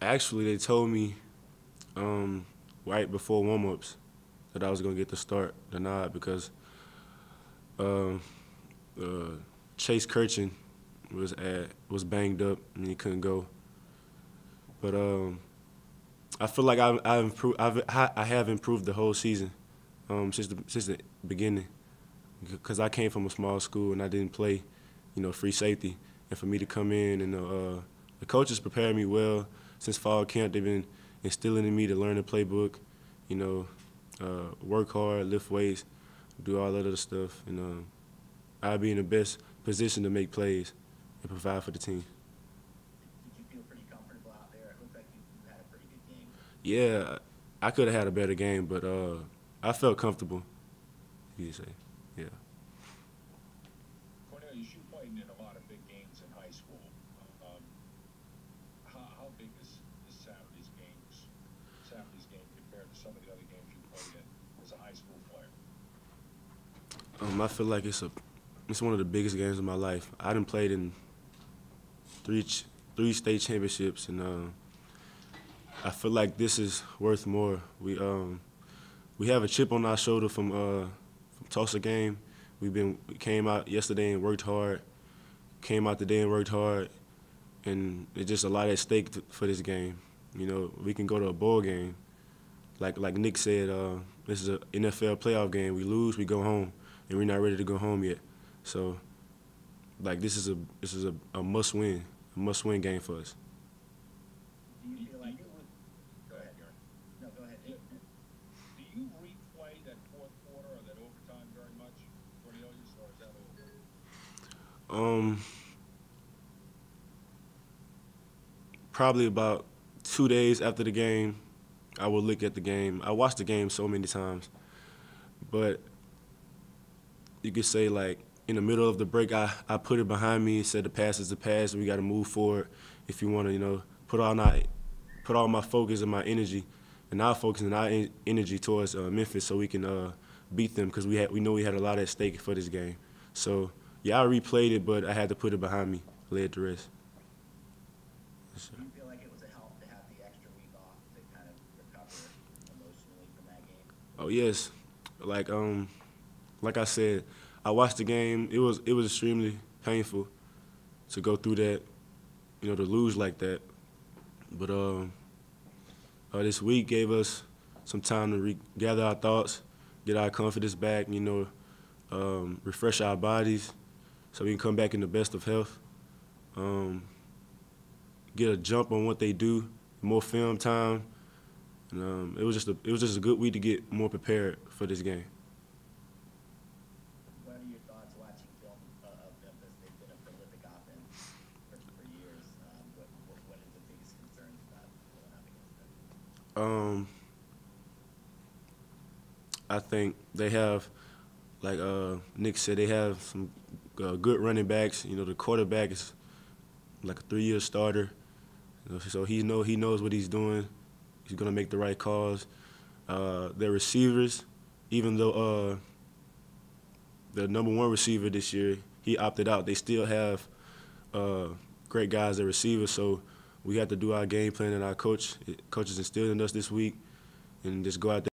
Actually, they told me um, right before warm-ups that I was gonna get the start, the nod, because uh, uh, Chase Kuerschen was at was banged up and he couldn't go. But um, I feel like I've, I've improved. I've, I have improved the whole season um, since the since the beginning, because I came from a small school and I didn't play, you know, free safety, and for me to come in and uh, the coaches prepared me well since fall camp. They've been instilling in me to learn the playbook, you know, uh, work hard, lift weights, do all that other stuff, and um, I'll be in the best position to make plays and provide for the team. Did you feel pretty comfortable out there? It looked like you, you had a pretty good game. Yeah, I could have had a better game, but uh, I felt comfortable. You say, yeah. Cornelius, you played in a lot of big games in high school. Um, how, how big is, is Saturday's games, Saturday's game compared to some of the other games you played in as a high school player? Um, I feel like it's a, it's one of the biggest games of my life. I done played in three, three state championships, and uh, I feel like this is worth more. We um, we have a chip on our shoulder from uh, from Tulsa game. We've been we came out yesterday and worked hard. Came out today and worked hard, and it's just a lot at stake for this game. You know, we can go to a bowl game. Like like Nick said, uh, this is an NFL playoff game. We lose, we go home, and we're not ready to go home yet. So, like this is a this is a, a must win, a must win game for us. Do you feel like? Do you, go ahead, Gary. No, go ahead. Do, do you replay that fourth quarter or that overtime very much, Cornelius, or is that over? Um, probably about two days after the game, I would look at the game. I watched the game so many times, but you could say like in the middle of the break, I, I put it behind me. Said the pass is the pass. We got to move forward. If you want to, you know, put all my put all my focus and my energy, and our focus and our en- energy towards uh, Memphis, so we can uh, beat them because we had we know we had a lot at stake for this game. So yeah, I replayed it, but I had to put it behind me, it to rest. Yes, sir. Do you feel like it was a help to have the extra week off to kind of recover emotionally from that game? Oh yes, like um, like I said, I watched the game. It was it was extremely painful to go through that, you know, to lose like that. But um, uh, this week gave us some time to gather our thoughts, get our confidence back. You know, um, refresh our bodies, so we can come back in the best of health. Um, get a jump on what they do, more film time. And, um, it was just a it was just a good week to get more prepared for this game. What are your thoughts watching film uh, of Memphis? They've been a prolific offense for, for years. Um, what, what, what the biggest concerns about going up against them? Um, I think they have, like uh, Nick said, they have some uh, good running backs. You know, the quarterback is like a three-year starter, you know, so he know he knows what he's doing. He's gonna make the right calls. Uh, their receivers, even though uh, the number one receiver this year he opted out, they still have uh, great guys at receivers. So we have to do our game plan and our coach coaches instilled in us this week, and just go out there.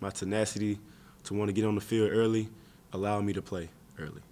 My tenacity to want to get on the field early allowed me to play early.